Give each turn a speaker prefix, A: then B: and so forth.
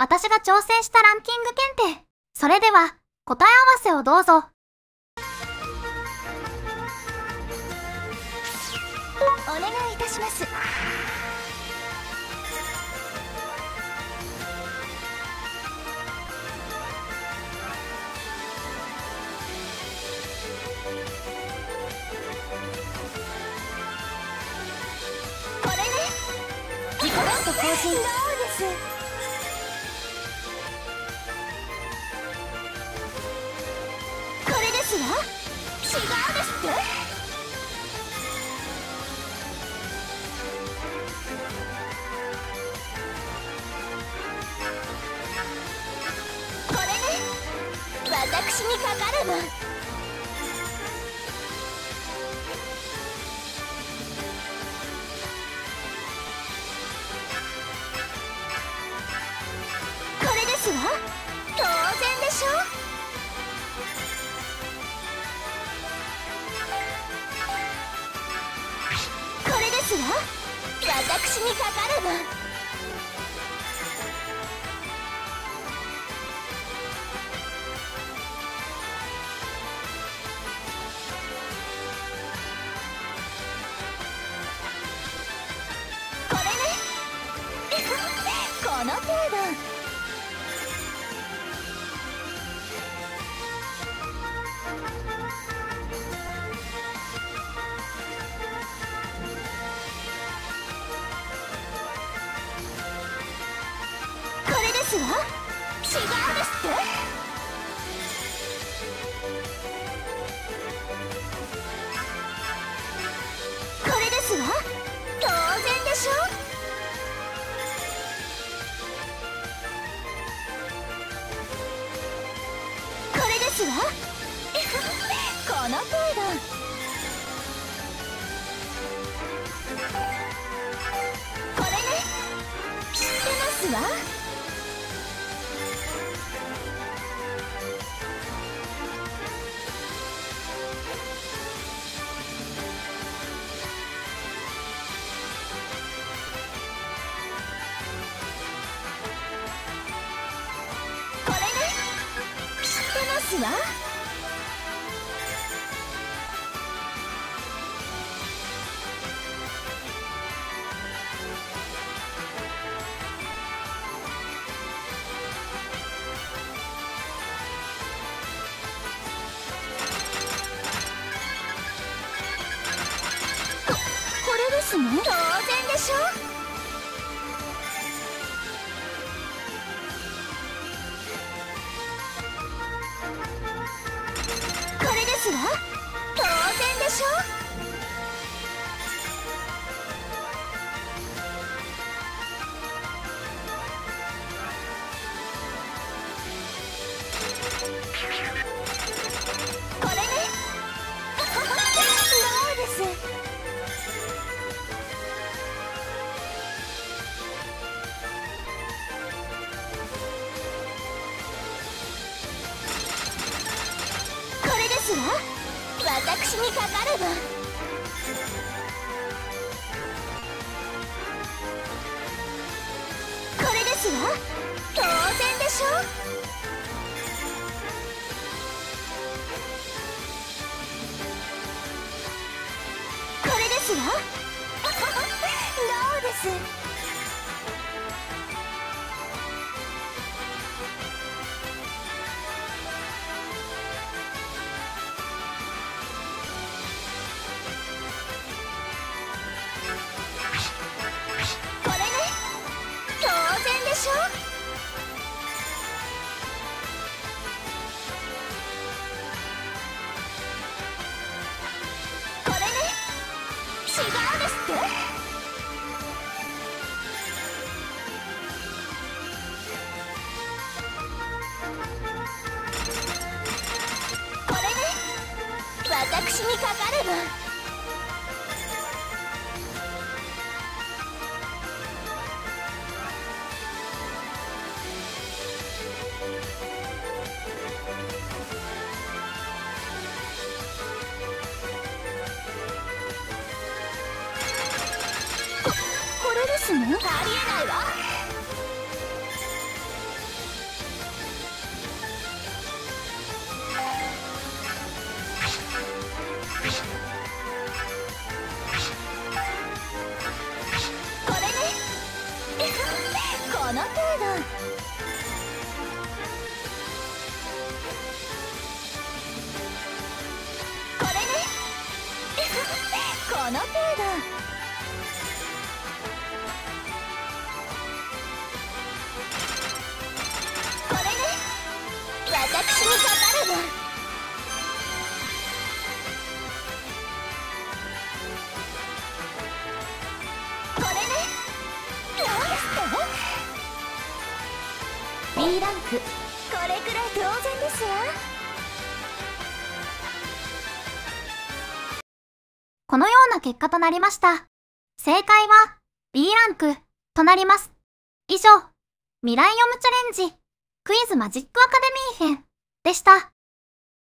A: 私が挑戦したランキング検定。それでは、答え合わせをどうぞ。
B: お願いいたしますこれね自己ベスト更新そうですわ違うですって。これね。私にかかるのこれですわ私にかかるの。これね。この程度。ですって。これですわ。当然でしょ。これですわ。ますわ。ここれですの当然でしょ。私にかかれば。これですわ。当然でしょ？ですわ どうです？ってこれね私にかかればの？ありえないわこれね。この程度この程度。ランクこれくらい当然ですわ
A: このような結果となりました。正解は B ランクとなります。以上、未来読むチャレンジクイズマジックアカデミー編でした。